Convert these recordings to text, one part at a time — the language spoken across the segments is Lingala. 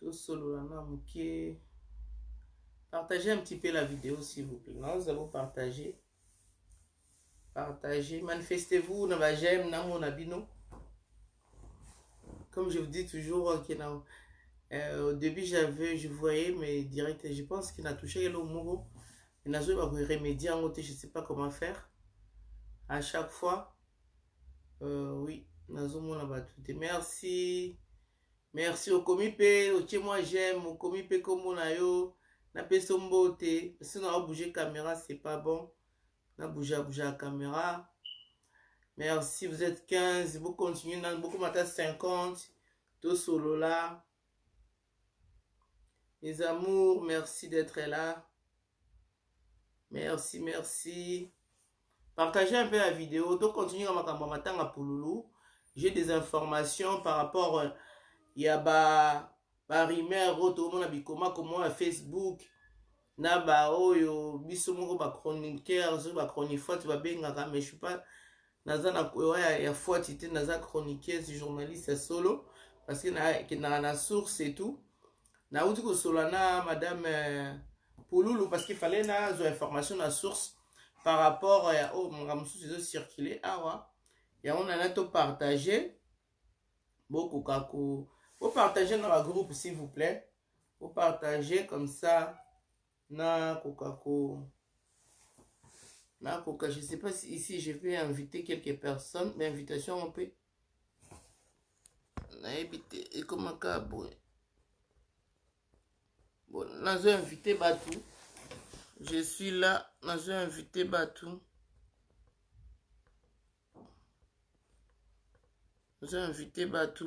tosolola mwa moke partage un petit peu la vidéo s'il vous plaît naoza bopartage partage manifestez vous na bajeme namona bino comme je vous dis toujours que na, euh, au début j'avais je voyais mais direct je pense qu'il na touché eloko moko nazoyeba koremédie yango te je sais pas comment faire à chaque fois euh, oui nazomona bato te merci Merci okomi pe otie mwa j'aime okomi pe kombo na yo na peso mbote parce que na o bouger camera c'est pas bon na bouger bouger camera merci vous êtes 15 bo continuer na boko mata 50 to solola mes amours merci d'être là Merci, merci. Partagez un peu la vidéo. Donc, continuez à makambo matanga pululu. J'ai des informations par rapport euh, ya ba ba rumeur oyo tokomona bikoma koma na Facebook na ba oyo biso moko ba chroniqueurs oyo ba chronifuati babengaka mais je suis pas naza na koya ya, ya fuati te naza chroniqueuse journaliste ya solo parce que nakendaka na source et tout nauti kosolola na madame euh, pululu parce qu'il fallait nazwa information na source par rapport ya euh, oyo oh, makambo mosusu ezo circule awa yango nana topartage bokoka ko bopartage na bagroupe s'il vous plaît bopartage comme ça nakoka ko nakoka je sais pas si ici je vais inviter quelques personnes mais invitation mpe nayebi te ekomaka boye bon nazo invite bato je suis là nazo invite bato nazo invite bato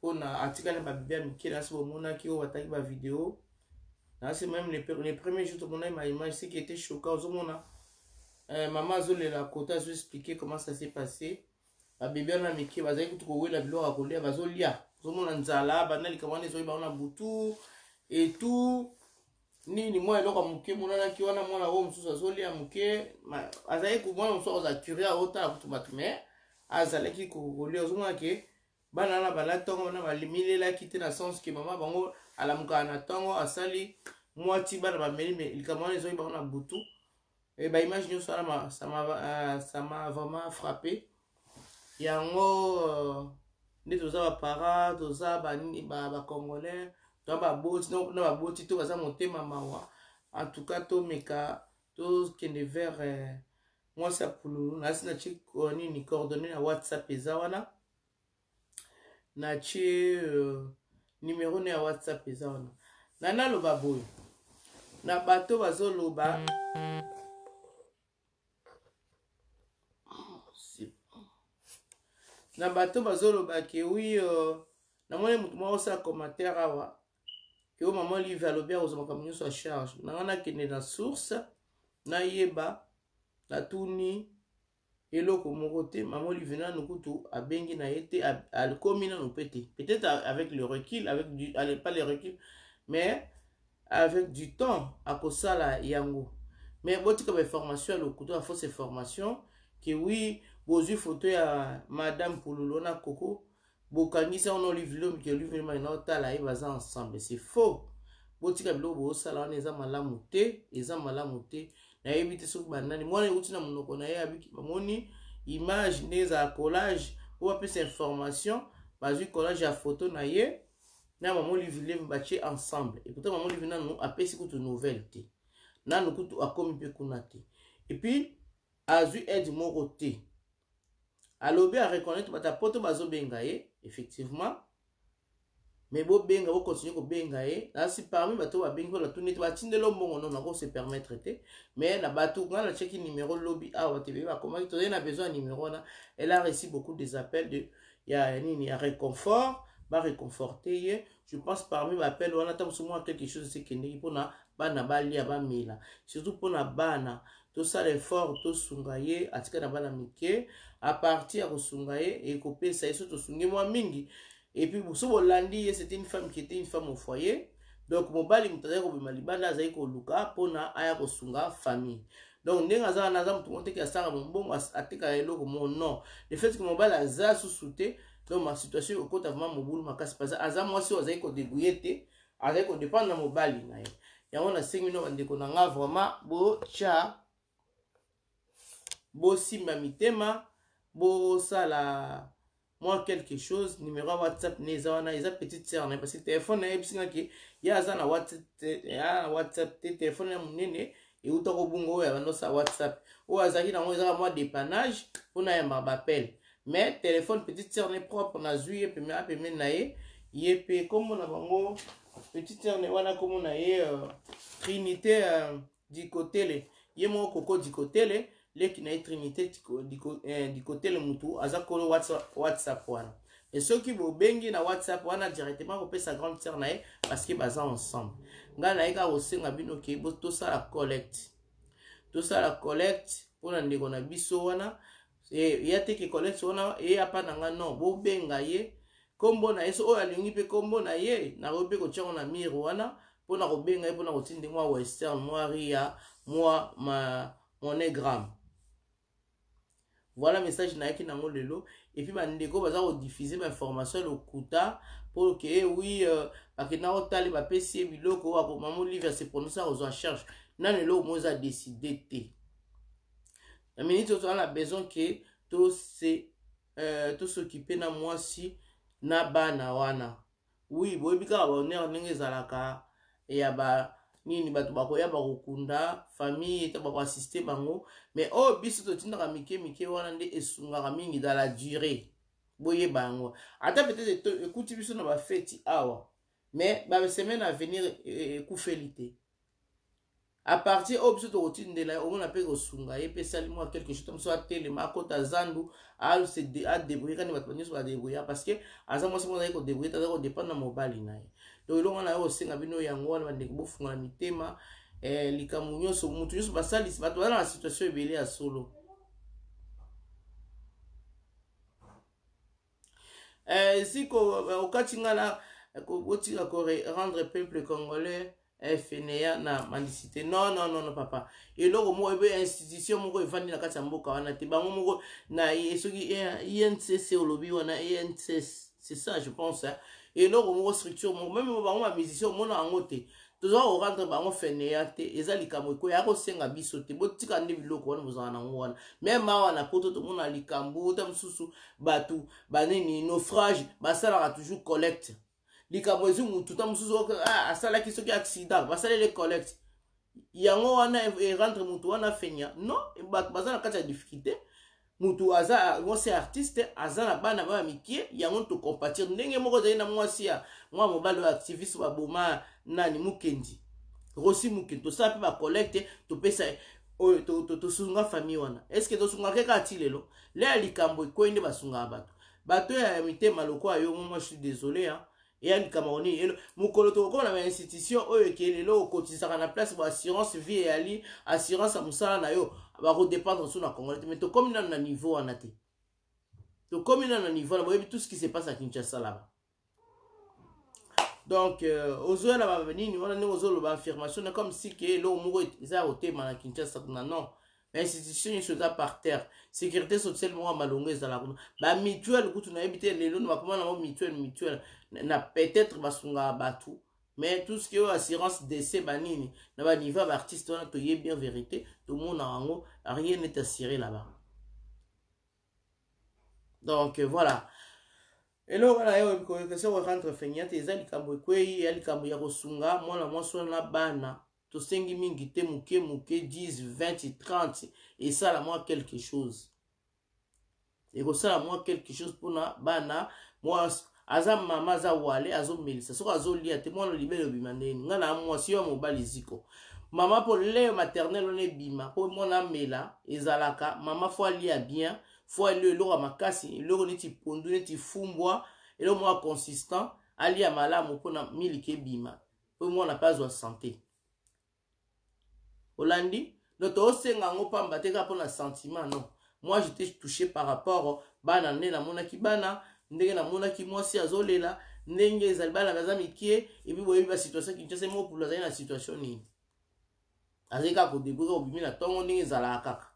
pona atikali na babibi ya mike nasi bomonaki oyo bataki bavideo nasi meme le premier jour tomonaki baimage siki ete choka ozomona eh, mama azolela kote azoexplike comment ça se passe babebi wana ya mike bazali kutu kowela biloko ya kolia bazolia ozomona nzala banda likambo wana ezoyi bango na butu etout nini mwa eloko ya moke emonanaki wana mwana oyo mosusu azolia moke azalaki mwana mosusu akozala curia otala kutu bato me azalaki kolia ozomona ke Bana wana bala tongo wana balmilelaki te na sens que mama bango alamukaka na tongo asali mwati bana bameli me likambo wana ezwaki bango na butu e ba image nyonso wana ma, ça m'a euh, ça m'a vraiment frappé yango euh, nde toza baparent toza bacongolais ba, ba toza baboti na baboti to baza motema mawa en tout cas tomeka tokende vers euh, mwasi ya pululu nasi natie euh, nini coordonne na whatsapp eza wana natie uh, numero na ya whatsapp eza wana na naloba boye na bato bazoloba na bato bazoloba ke wi uh, namoni motu moko osala commentaire awa ke oyo mama olive alobi akozwa makambo nyonso ya charge na ngai nakende na source nayeba natuni eloko moko te mama olive nanu kutu abengi na ye te akomi nanu mpe te peut-être avec le recul avec du, pas le recul mais avec du temps akosala yango mais botika bainformation ya lokutu ya fausse information ke wi bozwi foto ya madame pululu na koko bokangisi yango na olive lombi ke olive lombi na otala ye baza ensemble c'est faux botika biloko bosala wana eza malamu te eza malamu te nayebi te soki banani mwana euti na monoko na ye abiki bamoni image nde ezala collage po bapesa information bazwi collage ya foto na ye na mama olive lombi batie ensemble epouta mama olive nanu apesi kutu nouvelle te nanu kutu akomi mpe kuna te epuis azwi aide moko te alobi a reconnaitre bato ya poto bazobenga ye effectivement mais bobenga bocontinue kobenga ye nasi parmi bato oyo babengi oyo natuni ete batindeli mbongo nono ako se permettre te mais na bato ngai natiaki numero lobi awa te bebe bakomaki tozali na besoin ya numero wana elle a reçu beaucoup des appels de ya nini ya réconfort bareconforte ye je pense parmi ba appel wana ta musu mwa quelque chose se kendeki pona bana balia bamela surtout pona bana tosala effort tosunga ye atika na bana mike a partir ya kosunga ye ekopesa ye so tosungi mwa mingi epuis so bolandi ye c'était une femme qui était une femme au foyer donc mobali moto azali kobima libanda azali koluka mpona aya kosunga famille donc ndenge aza wana aza motu moteki asanga mombongo atekaka eloko mo non le fait que mobali aza susu te donc ma situation okota vraiment mobulu makasi mpenza aza mwasi oyo azali kodebrouye te azali kodépendre na mobali na ye yango nasengi bino bandeko na nga vraiment botya bosimba mitema bosala mwa quelque chose numero ya whatsapp ne eza wana eza petite sœur na ye parce que telefone na ye yebisi nga ke ye aza na whatsapp te telefone ya monene euta kobunga oyo abanda osala whatsapp oyo azalaki nango ezaka mwa dépannage mpona yamba bapele mais telefone petite sœur ne propre nazwi ye pembe apembeni na ye ye mpe nkombo na bango petite sœur ne wana nkombo na ye euh, trinité euh, Dikotele ye moko koko dikotele leki na ye trinite eh, dikotele mutu aza kolo whatsapp wana e soki bobengi na whatsapp wana directement kopesa grande sœur na ye parce que baza ensemble ngai naye kaka kosenga bino ke tosala collecte tosala collecte mpona ndeko na biso wana e, ya te ke colette wana eya pa na nga non bobenga ye kombo na ye so oyo alingi mpe kombo na ye nakoki mpe kotyango na mire wana mpo na kobenga ye mpo na kotindi mwa western mwa ria mwa ma monegramme voilà message nayaki nango lelo epuis bandeko baza kodiffuze bainformation ya lokuta mpo ke eh wi euh, bakenda kotali bapesi ye biloko oyo akomamo livre ya se prononce akozwa charge nano eloko mo eza deside te na minute ozo na besoin que to se euh, to s'occuper na mwasi na bana wana oui boyebi kaka bahonneur ndenge ezalaka ya ba nini bato bakoya bakokunda famille ete bakoassiste bango mais oyo oh, biso totindaka mike mike wana nde esungaka mingi dans la durée boyeba yango ata peut-être ekuti biso na bafeti awa mais basemaine avenir e, e, ekufeli te a partir oyo biso tokotindela ye omona mpe kosunga ye mpe esali mwa quelque chose mosusu atelema akota zandu adebrouye kani bato nyonso badebrouya parce que aza mwasi moko azali kodebrouye te azali kodependre na mobali na ye donc eloko wana ayokosenga bino yango wana bandeko bofungola mitema eh, likambo nyonso moto nyonso basalisi bato baza na situation ebele ya solo eh, si ko okati nga na botika ko rendre peuple congolais eh, feneya na mandisite non non non non papa eloko moko ebe institution moko evandi na kati ya mboka wana te bango moko na ye soki incc e olobi wana incc e c'est ça je pense hein. eloko moko structure moko meme bango bamusicien omona yango te toza ko rendre bango fainéant te eza likambo ekoya ya kosenga biso te botika nde biloko wana bozala na yango wana meme awa na poto tomona likambo ta mosusu bato banini naufrage basalaka toujours collecte likambo ezwi motu ta mosusu ah, asalaki soki accident basalele collecte yango wana erendre motu wana fenya non bato baza na kati ya difficulté mutu aza mwasi ya artiste aza na bana baya mikie yango to compatir ndenge moko ezali na mwasi ya mwa mobali oyo activiste baboma nani mukendi rosi mukendi tosala mpe bacollecte topesa oyo to, to, tosunga famille wana eske tosungaka kaka ti lelo le ya likambo ekwei nde basungaka bato bato ya mitema lokola yo ngo moi je suis désolé hein? eya likambo nini elo mokolo tokokoma na bainstitution oyo ekeli elo okotisaka na place bo assurance vie eyali assurance ya mosala na yo bakodépendre so na congolais te mai tokomi nano na niveau wana te tokomi nano na niveau wana boyebi tout ce qui se passe à kinshasa laba donc euh, ozoya na banini wana ndenge ozoloba affirmation na comme si ke eloko moko eza ya kotema na kinshasa kuna non ba institution nyonso eza par terre sécurité sociale moko ya malonga ezala kuna ba mutuelle kutu nayebi te lelo na bakoma nango mutuelle mutuelle na peut-être basungaka bato mais tout ce qui est assurance décès banini na baniveau ya baartiste wana toyebi bien vérité tomonaka yango rien est assuré là-bas donc euh, voilà eloko wana yo koyokesa korendre feignante eza likambo ekwei ya likambo ya kosunga mwana mwasi wana na bana Tosengi mingi te muke muke 10, 20, 30 esala mwa quelque chose. Ekosala mwa quelque chose pona bana mwa aza mama aza wale azomelisa soki azolia te mwana libele obima ndeni ngai na mwasi yo mobali ziko mama mpo leo maternel wana ebima mpo mwana amela ezalaka mama fo alia bien fo alio eloko ya makasi eloko neti pondu neti fumbwa eloko mwa consistant alia malamu mpona miliki ebima mpo ye mwana mpe azwa sante olandi donc tosenga yango mpamba te kaka mpo na sentiment non moi j'étais touché par rapport bana nde namonaki bana ndenge namonaki mwasi azolela ndenge ezali bana baza mikie epuis boyebi basituation kinshasa mopulu azali na situation nini azali kaka kodekouvrir obimi na ntongo ndenge ezalaka kaka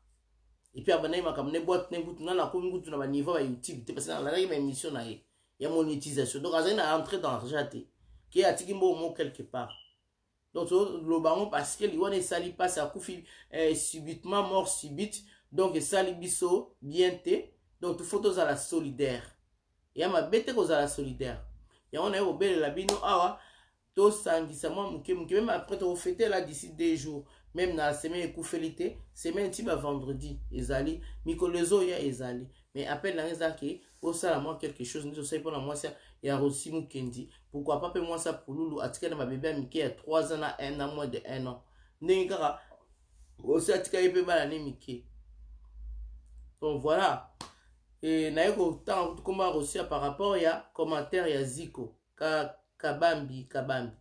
epuis abandaki makambo na ebwate na enkutu nana akomi nkutu na baniveau ya youtube te parce nalandaki ba émission na ye ya monétisation donc azali na entrée dans argent te ke atiki mbongo moko quelque part donc toloba yango parce que liwana esali mpasi akufi eh, subitement mort subite donc esali biso bien te donc tofo tozala solidaire ya mabe te kozala solidaire yango naye kobelela bino awa tosangisa mwa moke moke meme après tokofete ela d'ici deux jours meme na semaine ekufeli te semaine ti ba vendredi ezali mikolo ezoya ezali mais appel na ngai eza ke osala mwa quelque chose nde tosali mpona mwasi ya rosi mukendi pourkoi pa mpe mwasi ya pululu atikali na babebe ya mike ya 3 ans na 1 na moins de 1 ans ndenge kaka osi atika ye mpe bana ne mike donc voilà e, naye kotanga komba rosia par rapport ya commentaire ya ziko ka kabambi kabambi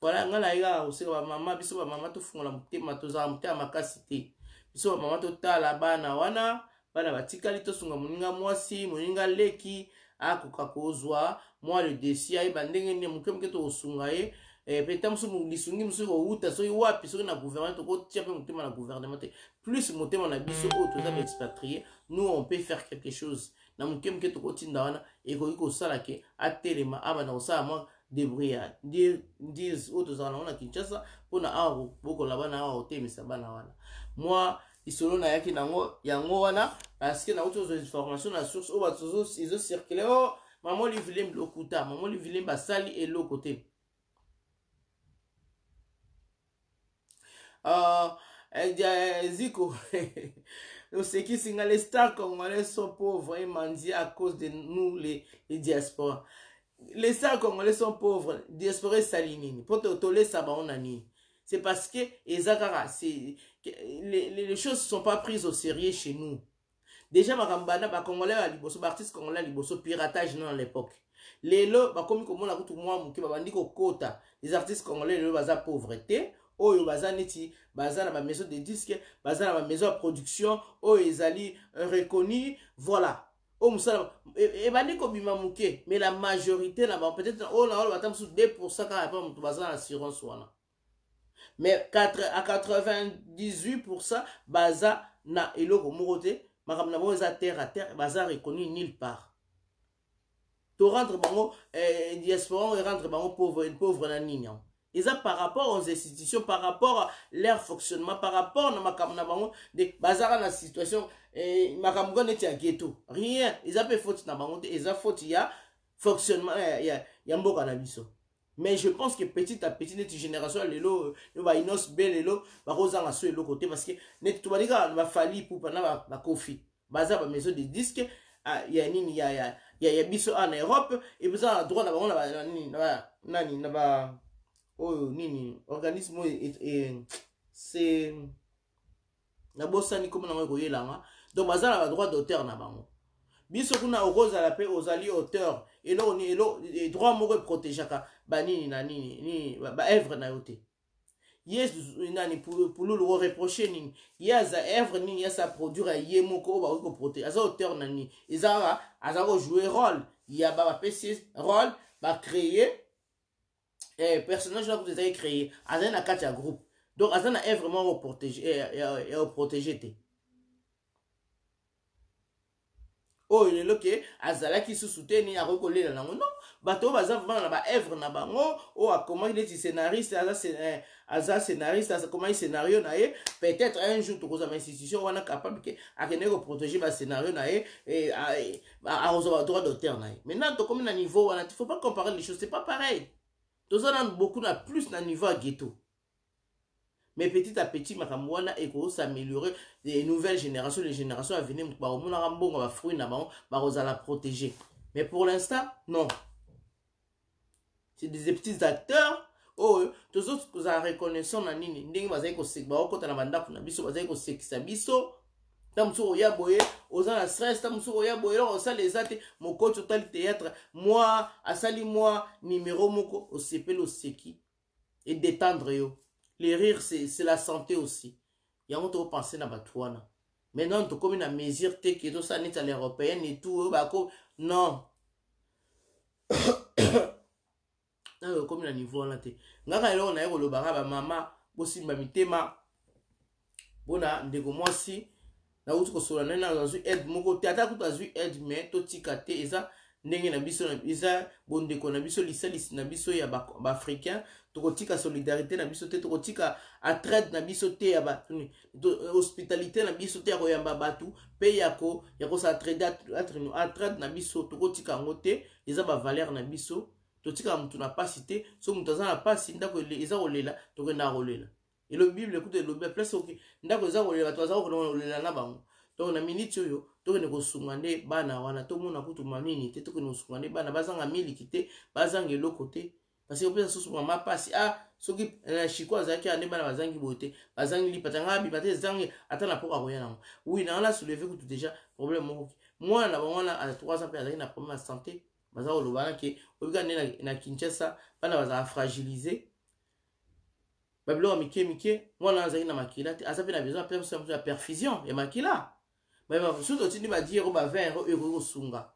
voilà nga naye kaka koseka bamama biso bamama tofungola motema tozala motema makasi te biso bamama totala bana wana bana batikali tosunga moninga mwasi moninga leki akoka kozwa mwa le desi ayeba ndenge nini moke moke tokosunga ye eh, mpe ntango mosusu lisungi mosusu ekowuta soki wapi soki na gouvernement tokotia mpe motema na gouvernement te plus motema na biso oyo toza baexpatrie nous on peut faire quelque chose na moke moke tokotinda wana ekoki kosala ke atelema abanda kosala mwa debriyade ndirs oyo tozala nango na kinshasa mpona awa kobokola bana awa kotemisa bana wana mwa lisolo nayaki nango yango wana parceke nauti ozwa information na source oyo bato ezocircule o oh, mama olivilembe lokuta mama olivilembe asali eloko te uh, oh, eh, eh, ziko osekisi nga les stars congolais sont pauvres et mendiants à cause de nous les, les diasporas les stars congolais sont pauvres diaspora esali nini mpo tolesa bango na nini c'est parce que eza kaka les, les choses sont pas prises au sérieux chez nous deja makambo banda ba congolais ya liboso ba artiste congolais ya liboso piratage non à l'époque lelo bakomi komona kutu mwa moke babandi kokota les artistes congolais lelo baza pauvre te oyo baza neti baza na bamaison de disque baza na bamaison ya production oyo ezali euh, reconnu voilà oyo mosala e, e, ebandi kobima moke mais la majorité na bango peut-être oyo na oloba ata mosusu 2 pourcent kaka mpe moto baza na assurance wana mais à 98% baza na eloko moko te makambo na bango eza terre à terre baza reconnu nulle part to rendre bango eh, diaspora yango erendre bango pauvre pauvre na nini yango eza par rapport aux institutions par rapport à leur fonctionnement par rapport na makambo na bango de bazaka na situation eh, makambo ko neti ya ghetto rien eza mpe faute na bango te eza faute ya fonctionnement ya, ya, ya mboka na biso mais je pense que petit à petit neti génération ya lelo oyo ba inos be lelo bakozanga so eloko te parce que neti tobandi kaka na bafali pupa na bakofi baza ba maison de disque ah, ya nini ya, ya, ya, ya biso awa na europe epeza na droit na bango na banani na ba nani na ba oyo nini organisme oyo e, e, se nabosani komona yango ekoyela nga donc baza na badroit d'auteur na bango biso kuna okozala mpe ozali auteur eloko nini elo e, droit moko eprotegeaka banini na nini nini baevre na yo te ye nani pululu oreproche nini ye aza evre nini yasi aproduire ya ye moko oyo bakoki koprotege aza auteur na nini eza kaka aza kojoue role ya bapesi role bacreye eh, personnage wana kutu ezali créé azali na kati ya groupe donc aza na œuvre moko oprotege eh, ya, ya oprotege te oyo lelo ke azalaki susu te nini akoki kolela nango non bato oyo baza vraimen na baœuvre na bango oyo akomaki neti scénariste aza, eh, aza scénariste akomaki scénario na ye peut-être un jour tokozwa ba institution wana capable ke akendeki koprotege bascénario na ye eh, ah, eh, akozwa ba droit d'auteur na ye maintenant tokomi na niveau wana faut pas comparer les choses c'est pas pareil toza nanu beaucoup na plus na niveau ya ghetto mais petit à petit makambo wana ekoki s'améliorer les nouvelles générations les générations avenir moto bakomonaka mbongo bafruit na bango bakozala protégé mais pour l'instant non c'est des petits acteurs oyo tozo kozala reconnaissant na nini ndenge bazali kosek baokota na bandako na biso bazali kosekisa biso ntango mosusu oya boye oza na stress ntango mosusu oya boye eloko osala eza te mokoti otali théâtre mwa asali mwa nimero moko osepeli oseki e détendre yo le rire c'est la santé aussi yango toko pense na bato wana maintenant tokomi na mesure te ke tosala neti ya l'européenne et tout oyo bako non nayo okomi na niveau wana te ngaka eloko naye koloba nga bamama bosimba mitema mpo na ndeko mwasi nauti kosolola na ye nazo azwi aide moko te ata kutu azwi aide me totika te eza ndenge na biso eza bondeko na biso lisalisi na biso ya baafricain ba tokotika solidarité na biso te tokotika atraide na biso te ya bato euh, hospitalité na biso te ya koyamba bato mpe ya kosatraide atraide na biso tokotika yango te eza bavaleur na biso totikaka motu na mpasi te so motu aza na mpasi ndako eza kolela tokendaka kolela elobi bible kutu elobi place oke ndako eza kolela bato baza kokende kolela na bango donc na miniti oyo tokende kosunga nde bana wana tomona kutu manini te tokende kosunga nde bana bazanga miliki te bazanga eloko te parce opesa susu mama mpasi a ah, soki na eh, chiko azalaki ya nde bana bazangi boye te bazangi lipata ngai abima te ezangi ata na mpoka koya nango wi na wana souleve kutu deja problème moko mwana na bango wana a 3 ans mpe azalaki na problème ya santé baza kolobana ke oyebika nde na kinshasa bana bazala fragilise Ba biloko ya mike mike, mwana wana azalaki na makila te, aza pe na besoin ya perso ya mosusu ya perfusion ya makila. Mais ba soki totindi ba diero ba vin yango ekoki kosunga.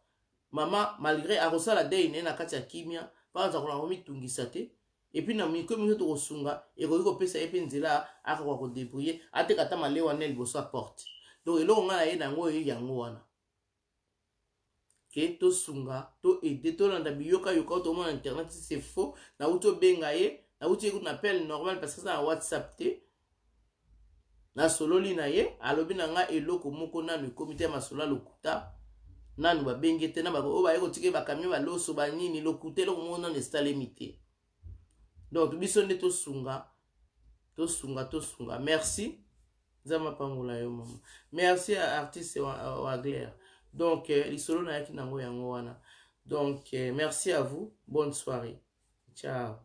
Mama malgré akosala deuil na ye na kati ya kimia, mpo aza kolaka komitungisa te. Et puis na mike mike tokosunga, ekoki kopesa ye pe nzela akoka ko debrouiller, ateka ata malewa ne liboso ya porte. Donc eloko ngai naye na yango oyo yango wana. ke tosunga to aide tolanda biyoka yoka oyo tomona na internet si c'est faux nauti obenga ye nauti ye kutu na appel normal parce que aza na whatsapp te nasololi na ye alobi na nga eloko moko nanu ekomi te ya masolo ya lokuta nanu babengi ye te na baoyo baye kotika ye bakamio baloso banini lokuta eloko moko nanu esalemi te donc biso nde tosunga tosunga tosunga merci nzambe apambola yo mama merci ya artiste wagler wa donc eh, lisolo nayaki nango yango wana donc eh, merci à vous bonne soirée ciao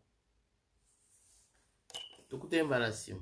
tokutani mbala nsima